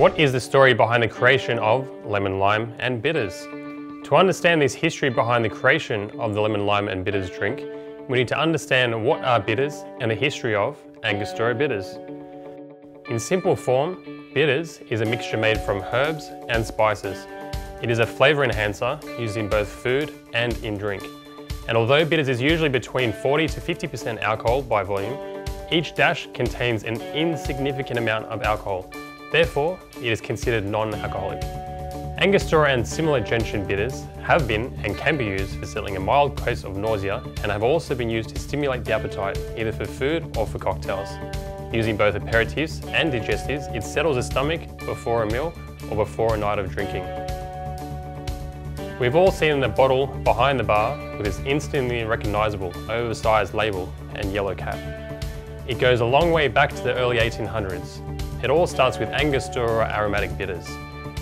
What is the story behind the creation of lemon lime and bitters? To understand this history behind the creation of the lemon lime and bitters drink, we need to understand what are bitters and the history of Angostura bitters. In simple form, bitters is a mixture made from herbs and spices. It is a flavour enhancer used in both food and in drink. And although bitters is usually between 40 to 50% alcohol by volume, each dash contains an insignificant amount of alcohol. Therefore, it is considered non-alcoholic. Angostura and similar gentian bitters have been and can be used for settling a mild case of nausea and have also been used to stimulate the appetite either for food or for cocktails. Using both aperitifs and digestives, it settles the stomach before a meal or before a night of drinking. We've all seen the bottle behind the bar with its instantly recognisable oversized label and yellow cap. It goes a long way back to the early 1800s. It all starts with Angostura aromatic bitters.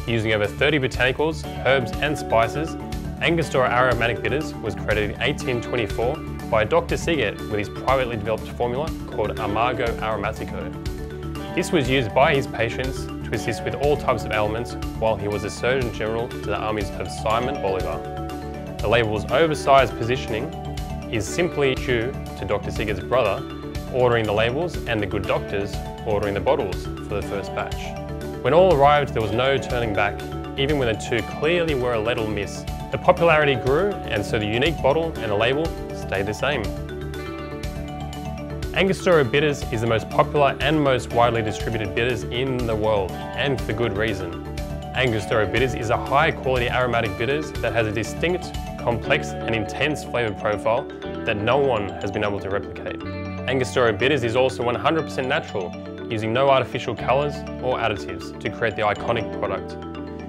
Using over 30 botanicals, herbs and spices, Angostura aromatic bitters was created in 1824 by Dr. Siegert with his privately developed formula called Amargo Aromatico. This was used by his patients to assist with all types of ailments while he was a Surgeon General to the armies of Simon Bolivar. The label's oversized positioning is simply due to Dr. Siegert's brother ordering the labels and the good doctors ordering the bottles for the first batch. When all arrived, there was no turning back, even when the two clearly were a little miss. The popularity grew, and so the unique bottle and the label stayed the same. Angostura bitters is the most popular and most widely distributed bitters in the world, and for good reason. Angostura bitters is a high quality aromatic bitters that has a distinct, complex and intense flavour profile that no one has been able to replicate. Angostura bitters is also 100% natural, using no artificial colours or additives to create the iconic product.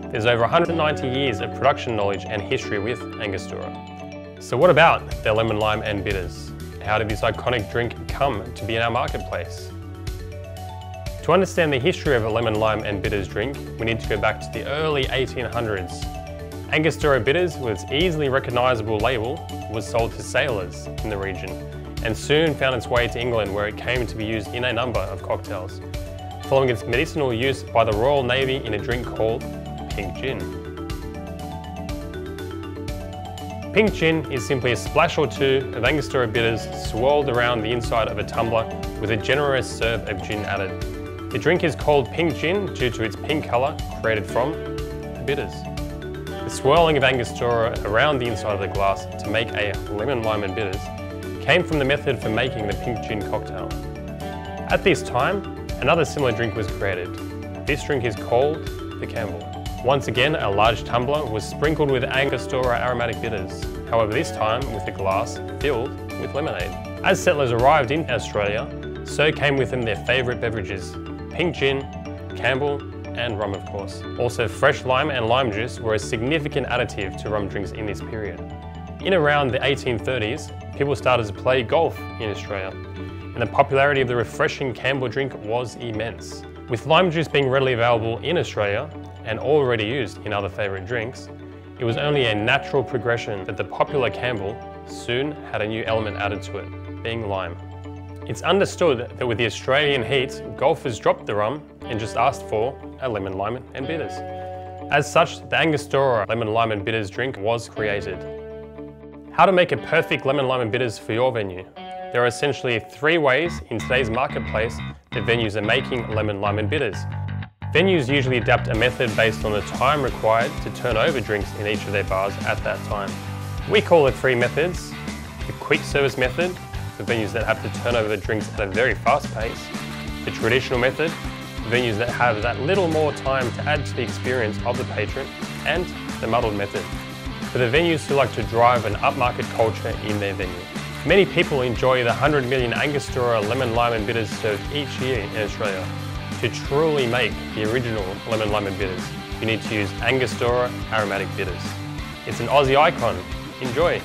There's over 190 years of production knowledge and history with Angostura. So what about their lemon lime and bitters? How did this iconic drink come to be in our marketplace? To understand the history of a lemon lime and bitters drink, we need to go back to the early 1800s. Angostura bitters, with its easily recognisable label, was sold to sailors in the region and soon found its way to England where it came to be used in a number of cocktails, following its medicinal use by the Royal Navy in a drink called pink gin. Pink gin is simply a splash or two of Angostura bitters swirled around the inside of a tumbler with a generous serve of gin added. The drink is called pink gin due to its pink colour created from the bitters. The swirling of Angostura around the inside of the glass to make a lemon, lime and bitters came from the method for making the pink gin cocktail. At this time, another similar drink was created. This drink is called the Campbell. Once again, a large tumbler was sprinkled with Angostura aromatic bitters, however this time with a glass filled with lemonade. As settlers arrived in Australia, so came with them their favourite beverages, pink gin, Campbell and rum of course. Also fresh lime and lime juice were a significant additive to rum drinks in this period. In around the 1830s, people started to play golf in Australia, and the popularity of the refreshing Campbell drink was immense. With lime juice being readily available in Australia, and already used in other favourite drinks, it was only a natural progression that the popular Campbell soon had a new element added to it, being lime. It's understood that with the Australian heat, golfers dropped the rum and just asked for a lemon, lime and bitters. As such, the Angostura lemon, lime and bitters drink was created. How to make a perfect lemon, lime and bitters for your venue. There are essentially three ways in today's marketplace that venues are making lemon, lime and bitters. Venues usually adapt a method based on the time required to turn over drinks in each of their bars at that time. We call the three methods the quick service method for venues that have to turn over the drinks at a very fast pace, the traditional method for venues that have that little more time to add to the experience of the patron, and the muddled method for the venues who like to drive an upmarket culture in their venue. Many people enjoy the 100 million Angostura lemon, lime and bitters served each year in Australia. To truly make the original lemon lime and bitters, you need to use Angostura aromatic bitters. It's an Aussie icon. Enjoy!